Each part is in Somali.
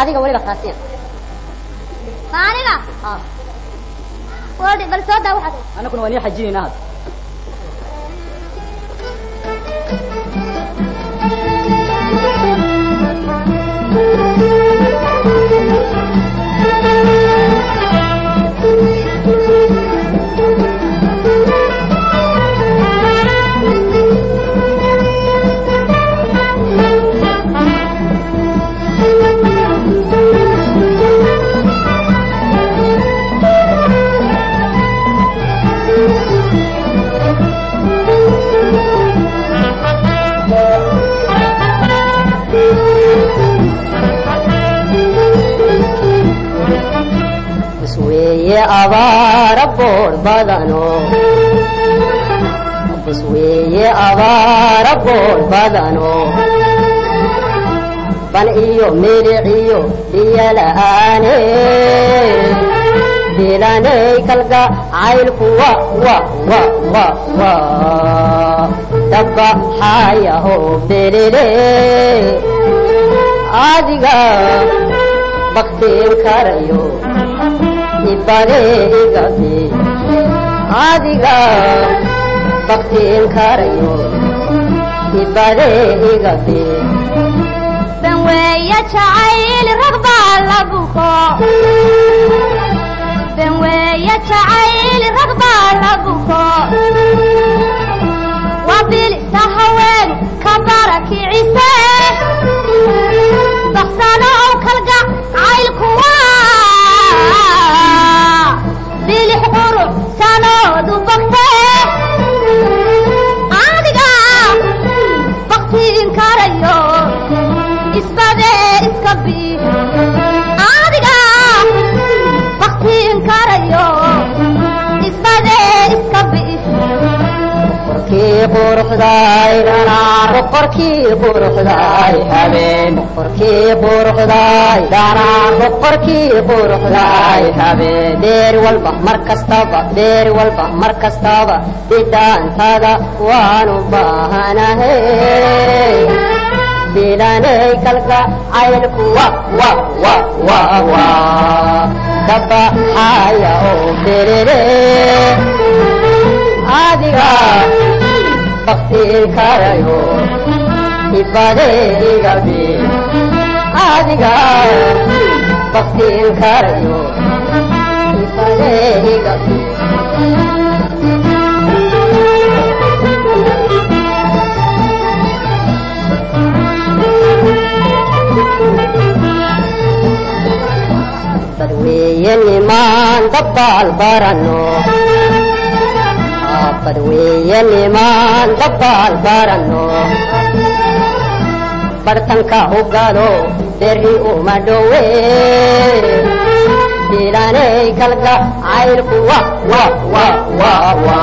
adiga waliba taasiya maaniga ah wadi bal soo daa waxa anaguna waan xajinayna had Abaara boor badano isweeye abaara boor badano ban iyo miliciyo biyo la'aane bilanay kalga caylku wa wa wa wa wa dabba xaayaho belele adiga baktiin karayo ibade igabe adiga baktiin karayo ibade igabe ban weeye jacayl rag baa lagu ko ban weeye jacayl rag baa lagu ko waa bilisa haween ka barakicise baksano beer walba mar kastaba beer walba mar kastaba bidhaantada waanu baahanahay bilanay kalka caylku wa wa wa wa wa. Dabba xaaya oo belele adiga baktiin karayo ibade igabe adiga baktiin karayo ibade igabe badweeye nimaan dabbaal barano badweeye nimaan dabbaal barano bartanka galo berri uma dhowe bilanay kalga caylku wa wa wa wa wa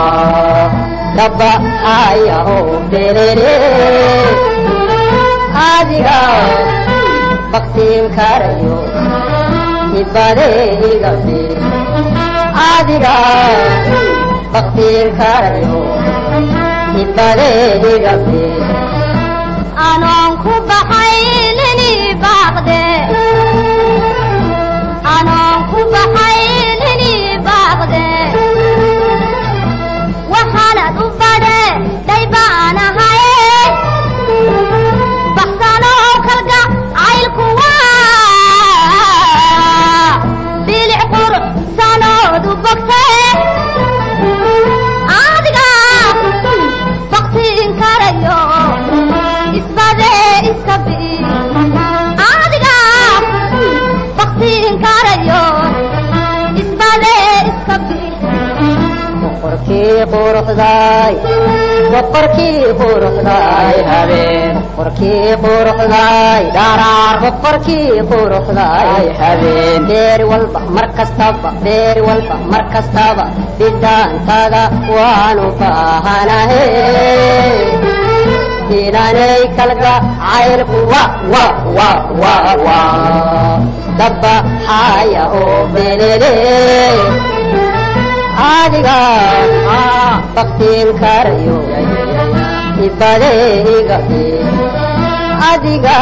dabba xaayaho belele adiga baktiin karayo ibade igabe adiga baktiin karayo ibade igabe anoon ku baxay nini baaqde anoon ku baxay nini baaqde quruxdaay boqorkii quruxdaay habeen boqorkii quruxdaay dharaar boqorkii quruxdaay habeen beer walba mar kastaba beer walba mar kastaba bidhaantada waanu baahanahay bilanay kalga caylku wa wa wa wa wa dabba xaaya oo belele adiga baktiin karayo ibade igabe adiga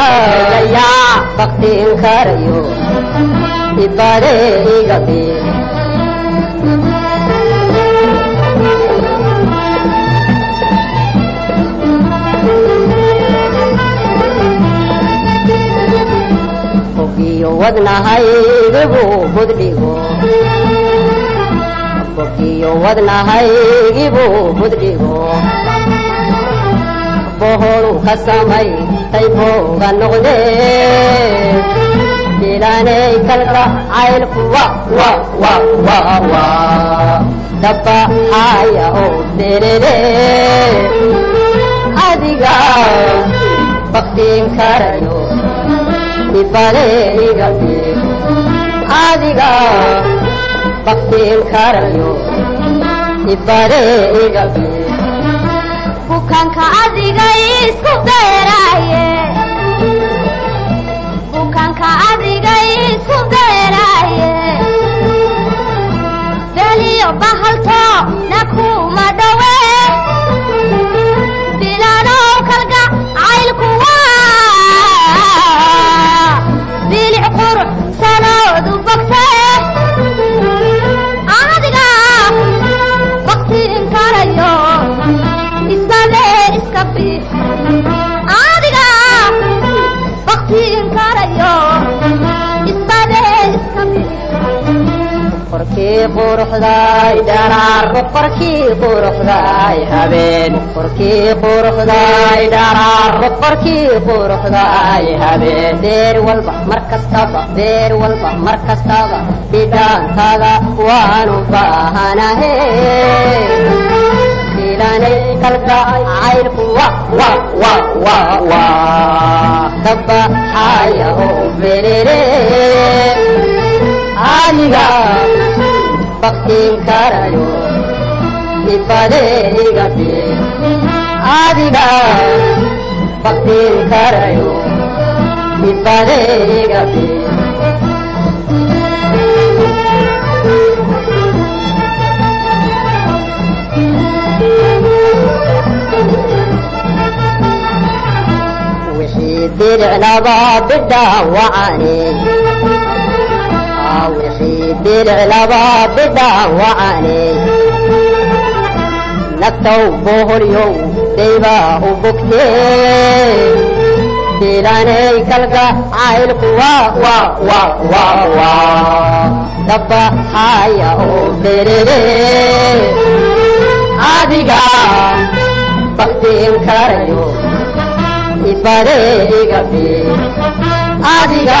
buddhigo bogiyo wadnahaygibu buddhigo boholu ka samay tay booga noqde dilanay kalka caylku wa wa wa wa wa dabba haya oo derere adiga baktiin karayo ibale iga bir adiga baktiin karayo bir bukaanka adiga isku beeraaye qorkii quruxdaay dharaaro qorkii quruxdaay habeen qorkii quruxdaay dharaaro qorkii quruxdaay habeen beer walba mar kastaba beer walba mar kastaba bidhaantaada waanu baahanahe adiga baktiin karayo ibade iga bir adiga baktiin karayo ibade iga bir wixii diriclaba bidhaawacane wixii diriclaba bidhaawacane nagtow boholyow daybaa u bogtee dilanay kalka caylku wa wa wa wa wa dabba haya oo berere adiga baktiin karayo ibade iga bir adiga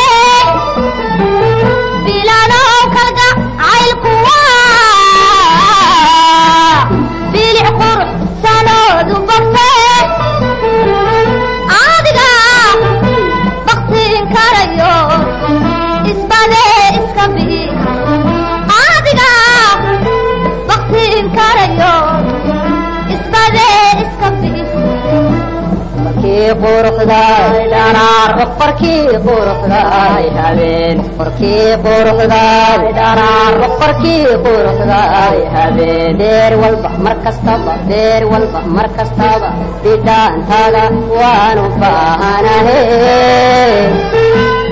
beer walba mar kastaba. Beer walba mar kastaba. Bidhaantaada waanu baahanahe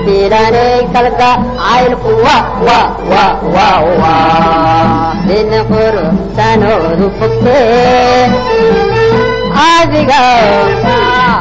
dilanay kalka caylku wa wa wa wa wa. Bin quruxsanoodu fogtee adiga